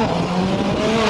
Oh,